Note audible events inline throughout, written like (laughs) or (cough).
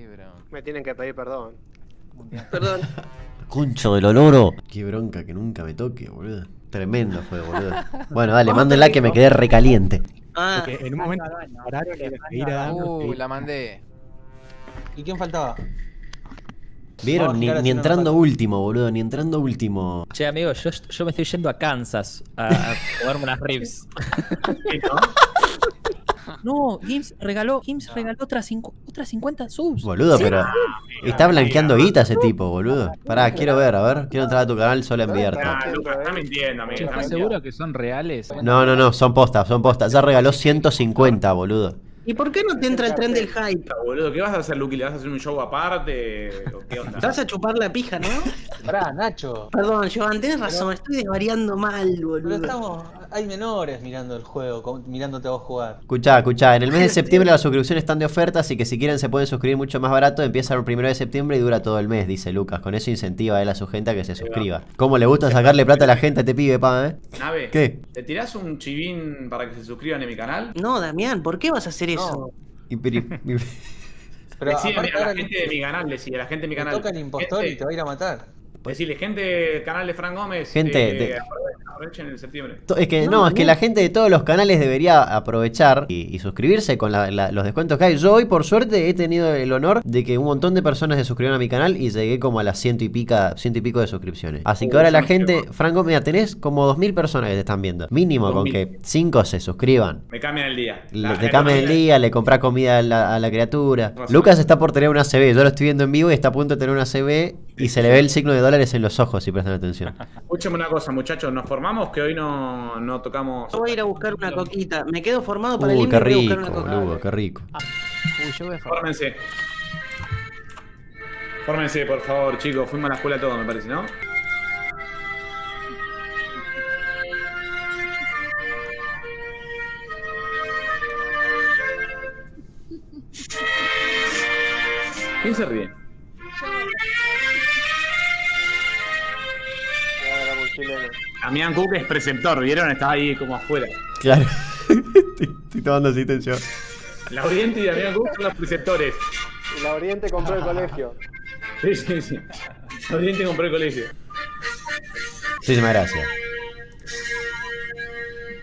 Qué bronca. Me tienen que pedir perdón. Perdón. (laughs) Concho del oloro. Qué bronca que nunca me toque, boludo. Tremendo fue, boludo. Bueno, dale, mándenla que me quedé recaliente. Ah, Porque en un momento pararon ir a Uh, la mandé. ¿Y quién faltaba? ¿Vieron? Ni, no entrando último, boludo, ni entrando último. Che, amigo, yo, yo me estoy yendo a Kansas a, a comerme unas ribs. (laughs) No, Games regaló, Games regaló otras, cincu- otras 50 subs. Boludo, pero. Está blanqueando guita ese tipo, boludo. Pará, quiero ver, a ver. Quiero entrar a tu canal solo en abierto. Ah, Lucas, está mintiendo, amigo. ¿Estás seguro que son reales? No, no, no, son postas, son postas. Ya regaló 150, boludo. ¿y por qué no te entra el tren del hype? Boludo, ¿qué vas a hacer, Lucky? ¿Le vas a hacer un show aparte? ¿O qué onda? Te vas a chupar la pija, ¿no? Pará, Nacho. Perdón, Joan, tenés razón, estoy desvariando mal, Pero boludo. estamos. Hay menores mirando el juego, mirándote a vos jugar. Escuchá, escuchá, en el mes de (laughs) septiembre las suscripciones están de oferta, así que si quieren se pueden suscribir mucho más barato. Empieza el primero de septiembre y dura todo el mes, dice Lucas. Con eso incentiva a él a su gente a que se suscriba. ¿Cómo le gusta sacarle plata a la gente a este pibe, pa, eh? Nave, ¿Qué? ¿te tirás un chivín para que se suscriban a mi canal? No, Damián, ¿por qué vas a hacer eso? Y- pero- (laughs) aparte a la gente de mi canal, decile a la gente de mi te canal. toca el impostor y te va a ir a matar. Decirle, gente del canal de Fran Gómez. Gente eh, de- aprovechen, en septiembre. Es que no, es que la gente de todos los canales debería aprovechar y, y suscribirse con la- la- los descuentos que hay. Yo hoy, por suerte, he tenido el honor de que un montón de personas se suscribieron a mi canal y llegué como a las ciento y pica, ciento y pico de suscripciones. Así que ahora la gente. Franco, mira, tenés como dos mil personas que te están viendo. Mínimo con 2000. que cinco se suscriban. Me cambian el día. Le, La- te cambian el día, le comprás comida a la, a la criatura. Razón. Lucas está por tener una CB, yo lo estoy viendo en vivo y está a punto de tener una CB y se le ve el signo de dólares en los ojos si prestan atención. (laughs) Escúchame una cosa, muchachos. Nos formamos que hoy no, no tocamos. Yo voy a ir a buscar una coquita. Me quedo formado para el Uh, himno qué y voy a rico, buscar una coquita. boludo, qué rico. Uy, yo voy a formar. Fórmense. Fórmense, por favor, chicos. Fuimos a la escuela todos, me parece, ¿no? ¿Quién se ríe? Chileno. Damián Cook es preceptor, ¿vieron? Estaba ahí como afuera. Claro. estoy, (laughs) estoy tomando asistencia. La Oriente y Damián Cook son los preceptores. La Oriente compró el colegio. Sí, sí, sí. La Oriente compró el colegio. Muchísimas gracias.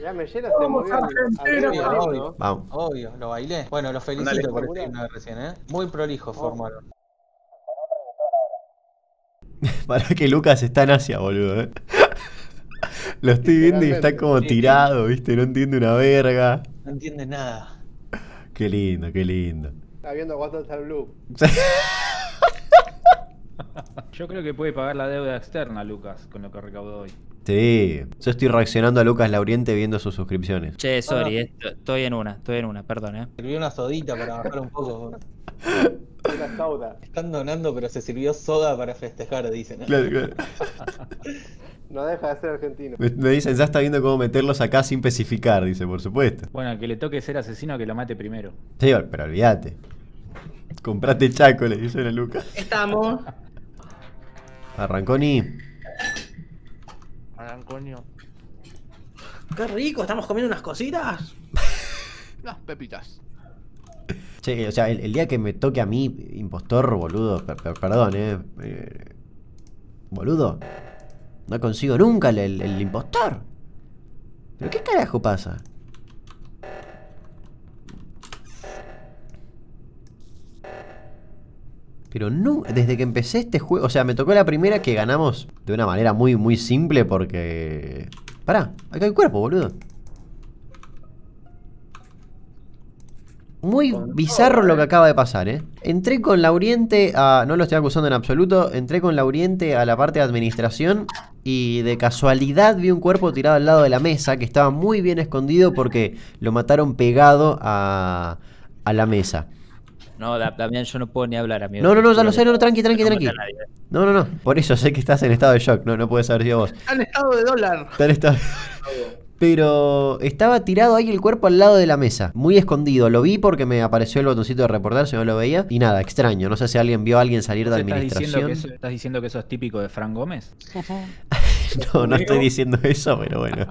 Ya me llena se movió ritmo, Obvio. Vamos. Obvio, lo bailé. Bueno, los felicito Andale. por este de recién, ¿eh? Muy prolijo formaron. (laughs) Para que Lucas está en Asia, boludo. ¿eh? Lo estoy viendo y está como tirado, ¿viste? No entiende una verga. No entiende nada. Qué lindo, qué lindo. Está viendo What Total (laughs) Blue. Yo creo que puede pagar la deuda externa, Lucas, con lo que recaudó hoy. Sí, yo estoy reaccionando a Lucas Lauriente viendo sus suscripciones. Che, sorry, eh, estoy en una, estoy en una, perdón, eh. Sirvió una sodita para bajar un poco. (laughs) Una sauda. Están donando, pero se sirvió soda para festejar, dicen. Claro, claro. (laughs) No deja de ser argentino. Me, me dicen, ya está viendo cómo meterlos acá sin especificar, dice, por supuesto. Bueno, al que le toque ser asesino, que lo mate primero. Sí, pero olvídate. Comprate chaco, le dicen a Lucas. Estamos. Arrancó ni. Hagan coño. Qué rico, estamos comiendo unas cositas. Las pepitas. O sea, el, día que me toque a mí, impostor, boludo, per- per- perdón, eh, eh, Boludo, no consigo nunca el impostor. ¿Pero qué carajo pasa? Pero no, desde que empecé este juego, o sea, me tocó la primera que ganamos de una manera muy, muy simple porque... Pará, acá hay cuerpo, boludo. Muy bizarro lo que acaba de pasar, ¿eh? Entré con Lauriente a... No lo estoy acusando en absoluto. Entré con Lauriente a la parte de administración y de casualidad vi un cuerpo tirado al lado de la mesa que estaba muy bien escondido porque lo mataron pegado a, a la mesa. No, Da- Damián, yo no puedo ni hablar, amigo. No, no, no, ya lo sé, no, no, tranqui, tranqui, No tranqui. No, no, no. Por eso sé que estás en estado de shock, no, no puedes haber sido vos. Está en estado de dólar. Está en estado- Pero estaba tirado ahí el cuerpo al lado de la mesa, muy escondido. Lo vi porque me apareció el botoncito de reportar, si no lo veía. Y nada, extraño. No sé si alguien vio a alguien salir de ¿Estás diciendo, que eso, administración. ¿Estás diciendo que eso es típico de Frank Gómez? (laughs) No, no estoy diciendo eso, pero bueno.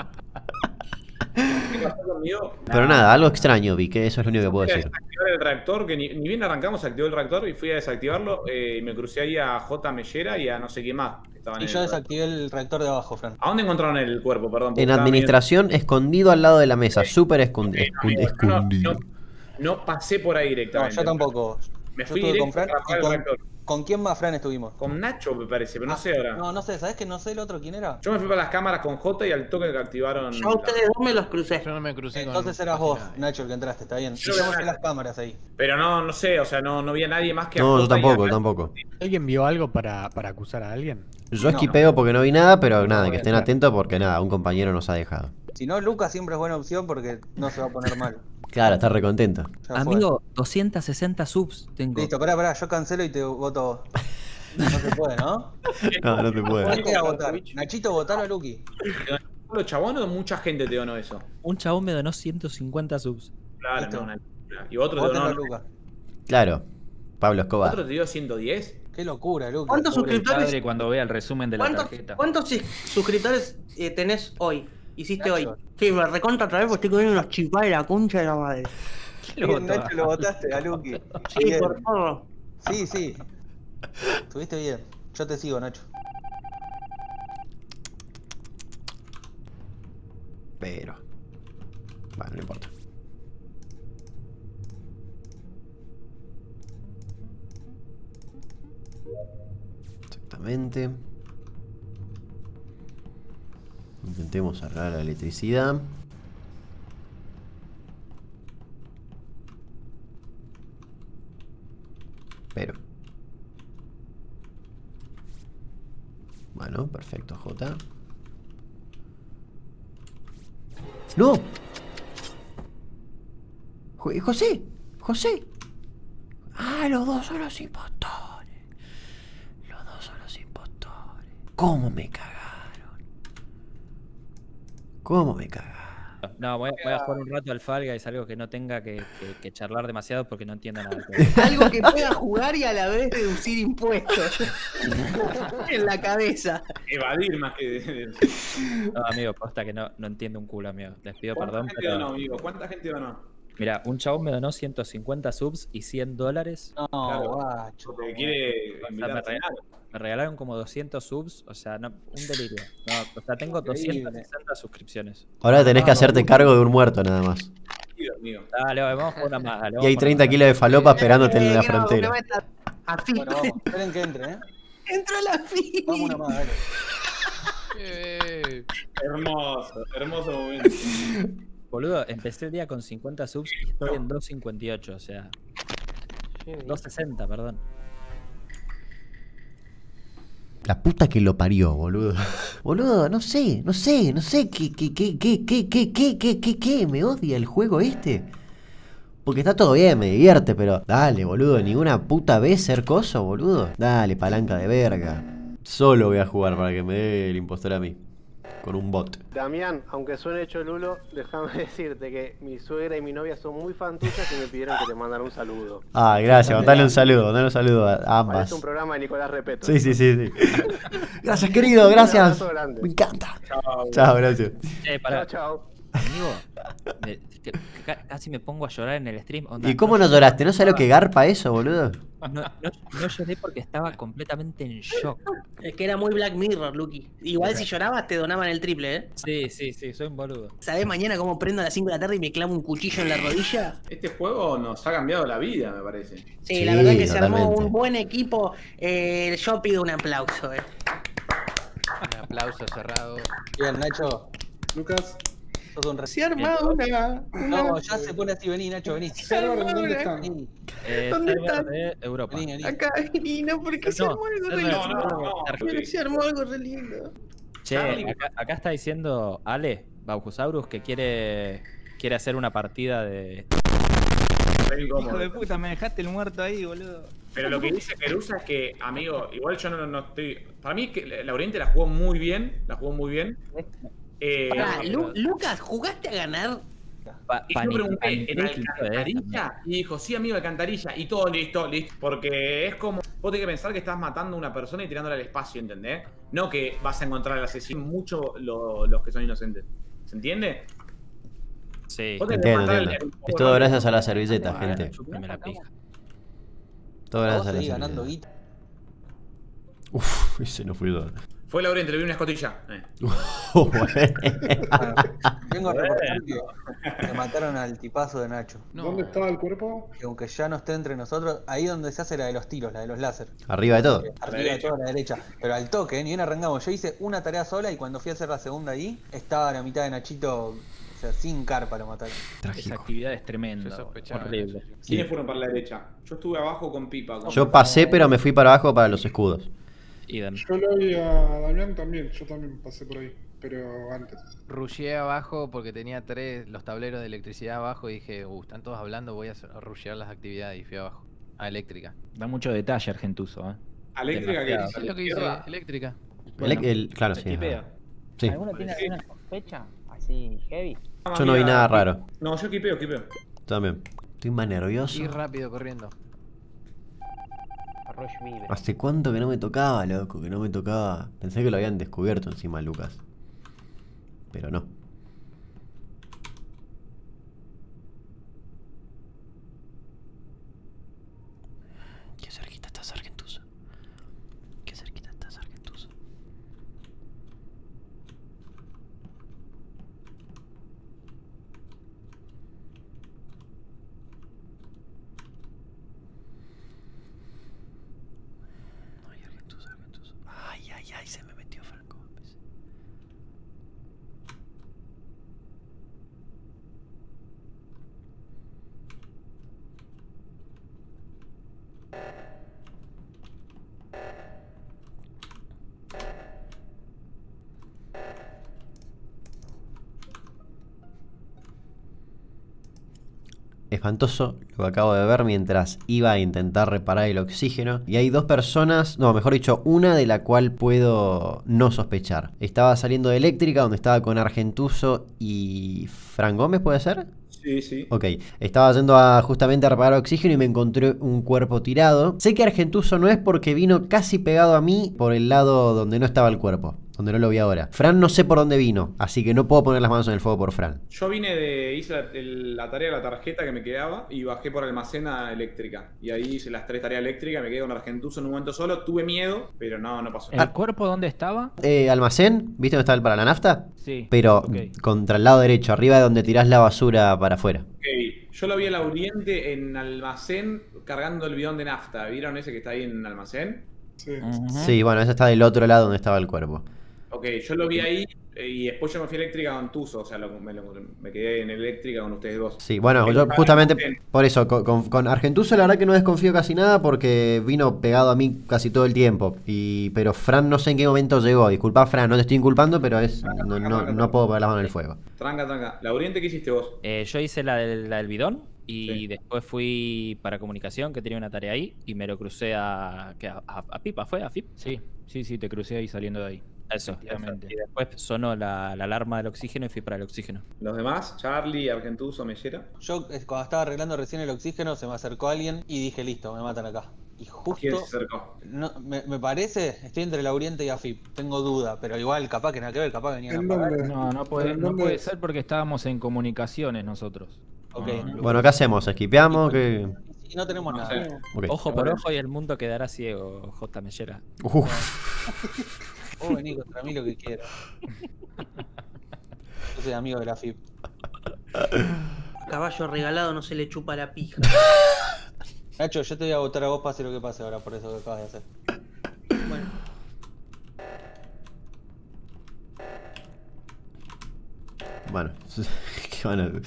Pero nada, algo extraño vi, que eso es lo único que puedo decir. desactivar el reactor, que ni, ni bien arrancamos, se activó el reactor y fui a desactivarlo. eh, y me crucé ahí a J. Mellera y a no sé quién más. Estaban Y yo desactivé el reactor de abajo, Fran. ¿A dónde encontraron el cuerpo? Perdón. En administración, escondido al lado de la mesa, súper yo no- escondido. No, no pasé por ahí No, directamente. yo tampoco. Me Yo fui estuve directo con Fran a y el con, reactor. ¿Con quién más, Fran, estuvimos? Con Nacho, me parece, pero no Ah, sé ahora. No, no sé, ¿sabes que no sé el otro quién era? Yo me fui para las cámaras con J y al toque que activaron. Yo a ustedes dos me los crucé. Yo no me crucé con Entonces eras casi vos. Nacho, el que entraste, está bien. Yo en las cámaras ahí. Pero no, no sé, o sea, no, no vi a nadie más que a No, yo a tampoco, yo Nacho. tampoco. ¿Alguien vio algo para, para acusar a alguien? Yo No. esquipeo porque no vi nada, pero nada, que estén atentos porque nada, un compañero nos ha dejado. Si no, Lucas siempre es buena opción porque no se va a poner mal. (laughs) Claro, está recontento. Amigo, 260 subs tengo. Listo, pará, pará, yo cancelo y te voto vos. No se puede, ¿no? (laughs) No, no te ¿Quién puedo. queda votar? Nachito, votalo a Lucky. ¿Solo chabón o mucha gente te donó eso? Un chabón me donó 150 subs. Claro, no, una. Y otro te donó. Lucas. Claro, Pablo ¿Otro Escobar. te dio 110? Qué locura, Lucas. ¿Cuántos suscriptores? cuando vea el resumen de la ¿Cuántos, tarjeta. cuántos suscriptores eh, tenés hoy? Hiciste Nacho. hoy. Sí, me recontra otra vez porque estoy comiendo unos chipá de la concha de la madre. Bien, Nacho, lo votaste a Lucky. Sí, Bien. por favor. Sí, sí. Estuviste bien. Yo te sigo, Nacho. Pero. Bueno, no importa. Exactamente. Intentemos cerrar la electricidad. Pero. Bueno, perfecto, J. ¡No! Jo- José, José. Ah, los dos son los impostores. Los dos son los impostores. ¿Cómo me cagaron? ¿Cómo me cagaron? No, voy a, voy a jugar un rato al Fall Guys, algo que no tenga que, que- que charlar demasiado porque no entiendo nada. (laughs) Algo que pueda jugar y a la vez deducir impuestos. (laughs) en la cabeza. Evadir más que. No, amigo, posta que no, no entiendo un culo, amigo. Les pido ¿Cuánta perdón, gente donó, pero... amigo? ¿Cuánta gente donó? Mira, un chabón me donó 150 subs y 100 dólares. No, Claro. guacho. Porque quiere O sea, me, regalaron, me regalaron como 200 subs, o sea, no, un delirio. No, o sea, tengo Increíble. 260 suscripciones. Ahora tenés que hacerte cargo de un muerto nada más. amigo. Dale, vamos con una más. dale, Y hay con 30 una kilos de falopa esperándote en Eh, la frontera. Así. Bueno, vamos. Esperen que entre, ¿eh? Entró la fila. Vamos una más, dale. (laughs) Eh, Hermoso, hermoso momento. Boludo, empecé el día con 50 subs y estoy en 258, o sea, 260, perdón. La puta que lo parió, boludo. Boludo, no sé, no sé, no sé qué, qué, qué, qué, qué, qué, qué, qué, qué, qué, me odia el juego este. Porque está todo bien, me divierte, pero dale, boludo, ninguna puta vez ser coso, boludo. Dale, palanca de verga. Solo voy a jugar para que me dé el impostor a mí. Con un bot. Damián, aunque suene hecho Lulo, déjame (laughs) decirte que mi suegra y mi novia son muy fan tuyas y me pidieron que te mandara un saludo. Ah, gracias, mandale un saludo, mandale un saludo a ambas. Parece un programa de Nicolás Repeto. Sí, sí, sí, sí. (laughs) Gracias, querido, gracias. Un abrazo grande. Me encanta. Chao. Chao, gracias. Chao, chao. amigo, me- que- ca- casi me pongo a llorar en el stream. onda, ¿Y cómo no lloraste? ¿No sabes lo que garpa eso, boludo? No, no, no lloré porque estaba completamente en shock. Es que era muy Black Mirror, Lucky. Igual si llorabas te donaban el triple, ¿eh? Sí, sí, sí, soy un boludo. ¿Sabés mañana cómo prendo a las 5 de la tarde y me clavo un cuchillo en la rodilla? Este juego nos ha cambiado la vida, me parece. Sí, la verdad que se armó un buen equipo. Eh, yo pido un aplauso, eh. un aplauso cerrado. Bien, Nacho. Lucas. Sos un re- Se arma una. No, ya se pone así, vení, Nacho, vení. ¿dónde están? Vení, Eh, ¿Dónde server están? de Europa. vení, vení. Acá, y no, porque se No, armó algo re server- No, no, lindo. no. Pero se armó algo re lindo. Che, acá, acá está diciendo Ale, Baujusaurus, que quiere, quiere hacer una partida de... Re incómodo. puta, me dejaste el muerto ahí, boludo. Pero lo que dice Kerusa es que, amigo, igual yo no, no estoy. Para mí, que la Oriente la jugó muy bien. La jugó muy bien. Eh, Pará, pero- Lu- Lucas, ¿jugaste a ganar? Pa- y yo pregunté, ¿en Alcantarilla? Y dijo, sí, amigo, Alcantarilla. Y todo listo, listo. Porque es como. Vos tenés que pensar que estás matando a una persona y tirándola al espacio, ¿entendés? No que vas a encontrar al asesino. Mucho lo- los que son inocentes. ¿Se entiende? Sí. Entiendo, el- Es todo gracias a la servilleta, gente. La pija. Todo Vos gracias a la seguís ganando servilleta. guita. Uf, ese no fue todo. Fue la Oriente, le vi una escotilla. Eh. (laughs) Bueno, vengo a que, que mataron al tipazo de Nacho. No. ¿Dónde estaba el cuerpo? Que aunque ya no esté entre nosotros, ahí donde se hace la de los tiros, la de los láser. Arriba de todo. Arriba de toda la derecha. Pero al toque, ni bien arrancamos. Yo hice una tarea sola y cuando fui a hacer la segunda ahí, estaba a la mitad de Nachito, o sea, sin carpa lo mataron. Esa actividad es Se tremenda. sospechaba. Horrible. ¿Quiénes fueron para la derecha? Yo estuve abajo con Pipa. con- Yo pasé, pero me fui para abajo para los escudos. Idem. Yo lo vi a Damián también, yo también pasé por ahí, pero antes. Rusheé abajo porque tenía tres, los tableros de electricidad abajo y dije, uh, están todos hablando, voy a rushear las actividades y fui abajo. A eléctrica. Da mucho detalle Argentuso, ¿eh? Eléctrica que Es lo que dice, eléctrica. El- el- claro, sí. Sí. ¿Alguno tiene alguna sospecha? Así, heavy. Yo no vi nada raro. No, yo quipeo, quipeo. También. Estoy más nervioso. Ir rápido corriendo. ¿Hace cuánto que no me tocaba, loco? Que no me tocaba. Pensé que lo habían descubierto encima, Lucas. Pero no. Qué cerquita está Sargentuso. Qué cerquita está Sargentuso. Ay, Argentuso, Argentuso. Ay, ay, ay, se me metió Franco Gómez. Espantoso lo que acabo de ver mientras iba a intentar reparar el oxígeno. Y hay dos personas, no, mejor dicho, una de la cual puedo no sospechar. Estaba saliendo de eléctrica, donde estaba con Argentuso y Fran Gómez, ¿puede ser? Sí, sí. Ok, estaba yendo a justamente a reparar oxígeno y me encontré un cuerpo tirado. Sé que Argentuso no es porque vino casi pegado a mí por el lado donde no estaba el cuerpo, donde no lo vi ahora. Fran no sé por dónde vino, así que no puedo poner las manos en el fuego por Fran. Yo vine de. hice la, el- la tarea de la tarjeta que me quedaba y bajé por almacena eléctrica. Y ahí hice las tres tareas eléctricas, me quedé con Argentuso en un momento solo. Tuve miedo, pero no, no pasó. ¿El cuerpo dónde estaba? Eh, almacén, ¿viste dónde está el para la nafta? Sí. Pero contra el lado derecho, arriba de donde tirás la basura para afuera. Ok, Yo lo vi a la Oriente en almacén cargando el bidón de nafta. ¿Vieron ese que está ahí en almacén? Sí. Sí, bueno, ese está del otro lado donde estaba el cuerpo. Ok, yo lo vi ahí eh, y después yo me fui a eléctrica con Tuzo. O sea, lo- me, lo- me quedé en eléctrica con ustedes dos. Sí, bueno, yo justamente por eso, con, con, la verdad que no desconfío casi nada porque vino pegado a mí casi todo el tiempo. Y, pero Fran no sé en qué momento llegó. Disculpa, Fran, no te estoy inculpando, pero es no, no, no puedo poner las manos en el fuego. Tranca, tranca. La Oriente, ¿qué hiciste vos? Eh, yo hice la del, la del bidón y Sí. después fui para comunicación, que tenía una tarea ahí, y me lo crucé a, a- a Pipa, ¿fue? ¿A FIP? Sí, sí, sí, te crucé ahí saliendo de ahí. Eso, Efectivamente. eso. Y después sonó la, la alarma del oxígeno y fui para el oxígeno. ¿Los demás? Charlie, Argentuso, Mellera. Yo eh, cuando estaba arreglando recién el oxígeno se me acercó alguien y dije listo, me matan acá. Y ¿Quién justo, se acercó? no, me, me parece, estoy entre la Oriente y AFIP, tengo duda, pero igual capaz que nada que ver, capaz que venían ¿En a pagar. No, no puede, ¿En no puede ser porque estábamos en comunicaciones nosotros. Ok. No, Bueno, ¿qué hacemos? ¿Esquipeamos? ¿Qué? Y no tenemos No nada. sé. Ojo por ojo y el mundo quedará ciego, J. Mellera. Uf. (laughs) Vos venís contra mí lo que quieras. Yo soy amigo de la AFIP. Caballo regalado no se le chupa la pija. Nacho, yo te voy a votar a vos pase lo que pase ahora por eso que acabas de hacer. Bueno, Bueno, (laughs) qué van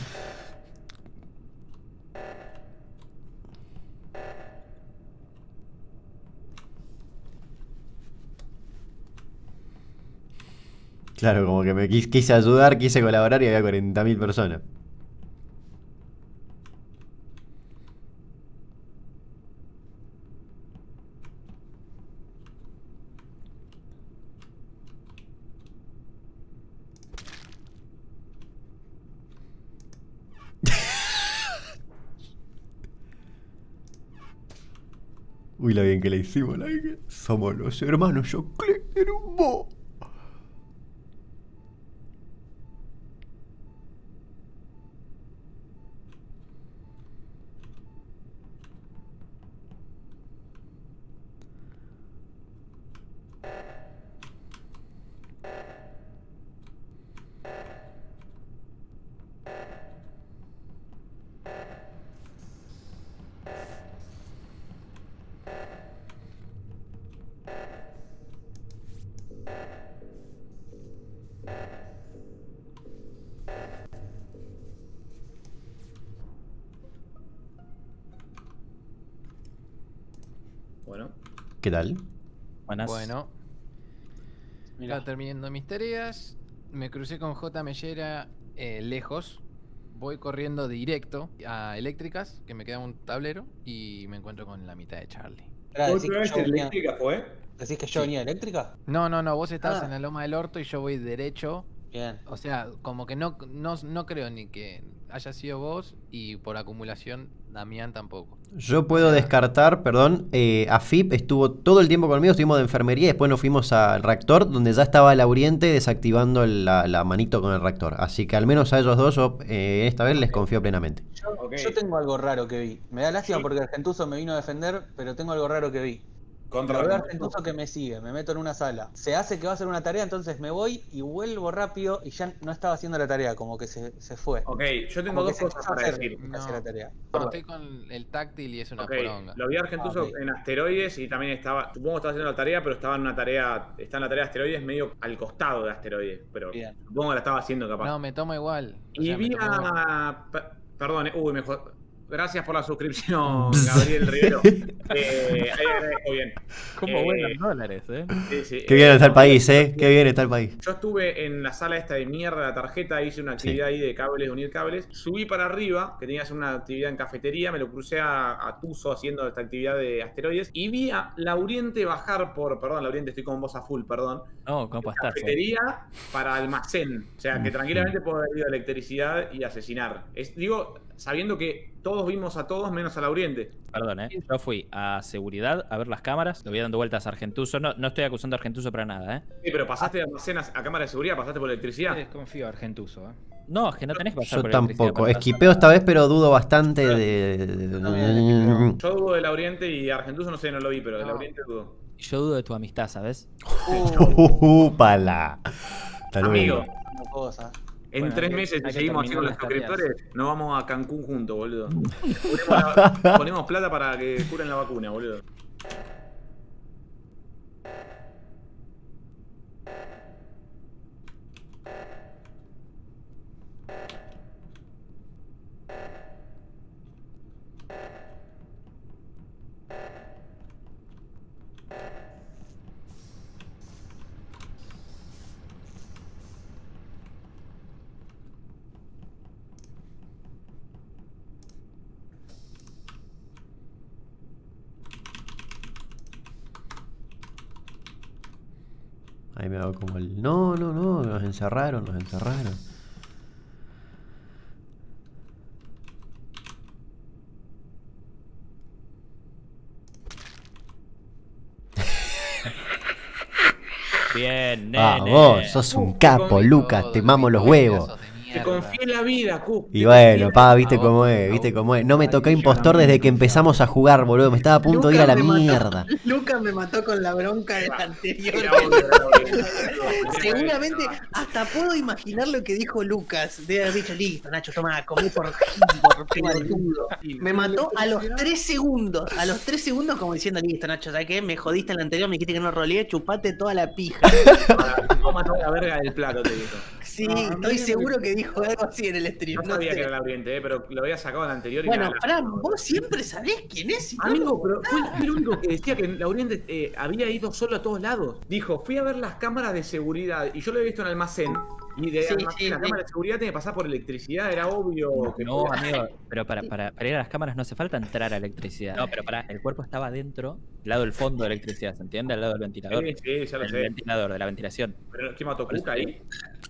Claro, como que me quis- quise ayudar, quise colaborar y había 40.000 personas. (laughs) Uy, la bien que le hicimos, la bien Somos los hermanos Choclet en un bo. ¿Qué tal? Buenas. Bueno, Mirá. estaba terminando mis tareas. Me crucé con J. Mellera eh, lejos. Voy corriendo directo a eléctricas, que me queda un tablero, y me encuentro con la mitad de Charlie. ¿Otra que vez yo venía- eléctrica fue? ¿Decís que yo venía eléctrica? No, no, no, vos estabas Ah. en la loma del orto y yo voy derecho. Bien. O sea, como que no, no, no creo ni que haya sido vos y por acumulación Damián tampoco. Yo puedo descartar, perdón, eh, AFIP estuvo todo el tiempo conmigo, estuvimos de enfermería y después nos fuimos al reactor donde ya estaba Lauriente desactivando la, la manito con el reactor. Así que al menos a ellos dos yo eh, esta vez les confío plenamente. Yo, tengo algo raro que vi. Me da lástima Sí. porque Argentuso me vino a defender, pero tengo algo raro que vi. Contra Lo veo a Argentuso. Que me sigue, me meto en una sala. Se hace que va a hacer una tarea, entonces me voy y vuelvo rápido y ya no estaba haciendo la tarea, como que se, se fue. Ok, yo tengo Como dos cosas para hacer decir. hacía la tarea. No, estoy con el táctil y es una Ok, poronga. lo vi a Argentuso Ah, en asteroides y también estaba, supongo que estaba haciendo la tarea, pero estaba en una tarea, está en la tarea de asteroides medio al costado de asteroides, pero Bien. supongo que la estaba haciendo capaz. No, me tomo igual. O y sea, vi igual. a... per- Perdón, eh, uy, mejor... Gracias por la suscripción, (laughs) Gabriel Rivero. (laughs) Eh, ahí agradezco bien. Como Eh, buenos dólares, ¿eh? Sí, sí, Qué bien eh, está el país, ¿eh? Qué bien está el país. Yo estuve en la sala esta de mierda de la tarjeta, hice una actividad ahí de cables, de unir cables. Subí para arriba, que tenía que hacer una actividad en cafetería, me lo crucé a, a Tuzo haciendo esta actividad de asteroides. Y vi a Lauriente bajar por, perdón, Lauriente, estoy con voz a full, perdón. No, ¿cómo estás? eh? Cafetería para almacén. O sea, que tranquilamente puedo haber ido a electricidad y asesinar. Es, digo, sabiendo que todos vimos a todos menos a Lauriente. Perdón, ¿eh? Yo fui a seguridad a ver las cámaras, le voy dando vueltas a Argentuso. No, no estoy acusando a Argentuso para nada, ¿eh? Sí, pero pasaste de almacén a, a cámara de seguridad, pasaste por electricidad. Desconfío de Argentuso, ¿eh? No, es que no tenés que pasar Yo por electricidad tampoco. Esquipeo esta vez, pero dudo bastante de... Yo dudo de Lauriente y Argentuso no sé, no lo vi, pero de No. Lauriente dudo. Yo dudo de tu amistad, ¿sabes? (laughs) Upala. Hasta luego. Amigo, cosa. En Bueno, tres meses, si seguimos haciendo los suscriptores, nos vamos a Cancún juntos, boludo. (laughs) Ponemos, la- ponemos plata para que curen la vacuna, boludo. Ahí me hago como el... No, no, no, nos encerraron, nos encerraron. Bien, nene. Vamos, sos un capo, Lucas, te mamo los huevos. Confío en la vida, Cook. Y bueno, pa, viste cómo es, viste cómo es. No me tocó impostor desde que empezamos a jugar, boludo. Me estaba a punto de ir a la mató. mierda. (laughs) Lucas me mató con la bronca del anterior. Seguramente hasta puedo imaginar lo que dijo Lucas. De haber dicho, listo, Nacho, toma, comí por. Me mató a los 3 segundos. A los 3 segundos como diciendo, listo, Nacho, ¿sabes qué? Me jodiste en la anterior, me dijiste que no roleé, chupate toda la pija. (laughs) Toma toda la verga del plato, te digo. Sí, No, estoy me- seguro que dijo algo así en el stream. No no sabía sé. que era Lauriente, eh, pero lo había sacado en la anterior y Bueno, nada, la- Fran, vos siempre sabés quién es. y no Amigo, pero fue el único que decía que Lauriente eh, había ido solo a todos lados. Dijo, fui a ver las cámaras de seguridad y yo lo he visto en almacén. Y de Sí, almacén sí, la sí. cámara de seguridad tiene que pasar por electricidad, era obvio. que No, (laughs) amigo, pero para, para, para ir a las cámaras no hace falta entrar a electricidad. No, pero para, el cuerpo estaba dentro, al lado del fondo de electricidad, ¿se entiende? Al lado del ventilador. Sí, sí, ya lo del sé. ventilador, de la ventilación. Pero ¿qué mató Cuca ahí?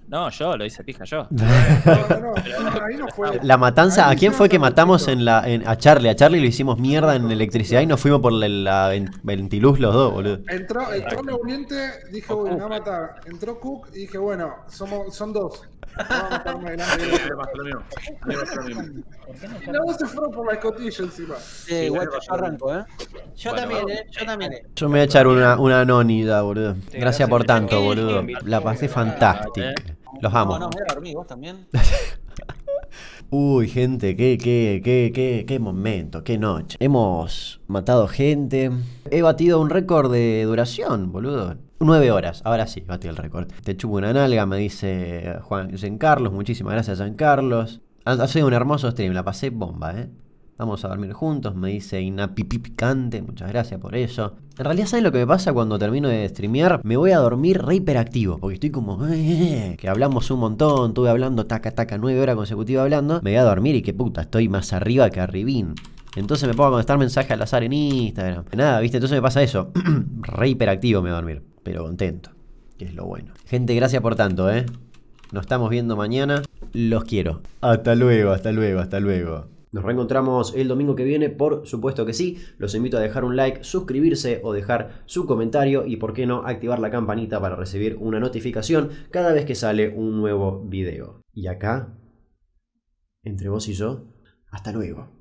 No, yo lo hice pija yo. No, no, no, ahí no fue. La matanza, Ahí ¿a quién fue que matamos en la, en- a Charlie? A Charlie lo hicimos mierda en electricidad y nos fuimos por la, la ven- ventiluz los dos, boludo. Entró, entró la Oriente, dije, bueno, me va a matar. Entró Cook y dije, bueno, somos, son dos. No dos se fueron por la escotilla encima. Eh, guacho, yo arranco, ¿eh? Yo Bueno, también, eh, yo también. Yo me voy a echar una, una anónida, boludo. Gracias por tanto, boludo. La pasé fantástica. Los No, amo. no, me voy a dormir, vos también. (laughs) Uy, gente, qué, qué, qué, qué, qué momento, qué noche. Hemos matado gente. He batido un récord de duración, boludo. Nueve horas, ahora sí, batí el récord. Te chupo una nalga, me dice Juan Carlos. Muchísimas gracias, Carlos. Ha, ha sido un hermoso stream, la pasé bomba, eh. Vamos a dormir juntos, me dice Inapipi Picante, muchas gracias por eso. En realidad, ¿sabes lo que me pasa cuando termino de streamear? Me voy a dormir re hiperactivo, porque estoy como, "Eh", que hablamos un montón, estuve hablando taca taca nueve horas consecutivas hablando, me voy a dormir y que puta, estoy más arriba que arribín. Entonces me pongo a contestar mensajes al azar en Instagram. Nada, ¿viste? Entonces me pasa eso. (clears throat) re hiperactivo me voy a dormir, pero contento, que es lo bueno. Gente, gracias por tanto, ¿eh? Nos estamos viendo mañana. Los quiero. Hasta luego, hasta luego, hasta luego. Nos reencontramos el domingo que viene, por supuesto que sí. Los invito a dejar un like, suscribirse o dejar su comentario y, por qué no, activar la campanita para recibir una notificación cada vez que sale un nuevo video. Y acá, entre vos y yo, hasta luego.